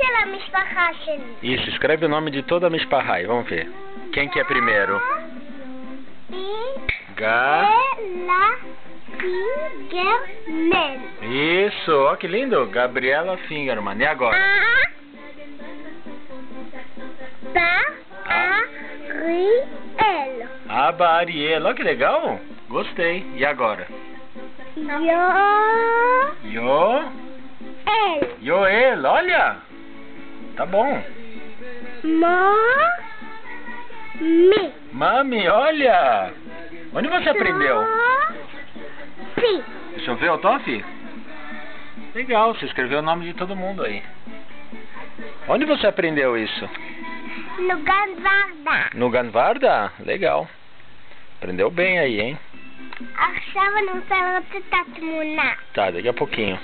של המשפחה שלי. Isso, escreve o nome de toda a Mishpahai. Vamos ver. Quem que é primeiro? Ga. Ela Fingerman. Isso, ó que lindo. Gabriela Fingerman. E agora? A Ariel. Aba Ariel. Ó que legal. Gostei. E agora? Yo Yo. El. Yoel. Olha. Tá bom. Mami. Mami, olha. Onde você aprendeu? Sim. Deixa eu ver o Toff. Legal, você escreveu o nome de todo mundo aí. Onde você aprendeu isso? No Ganvarda. No Ganvarda? Legal. Aprendeu bem aí, hein? Achava no falou tá Tá, daqui a pouquinho.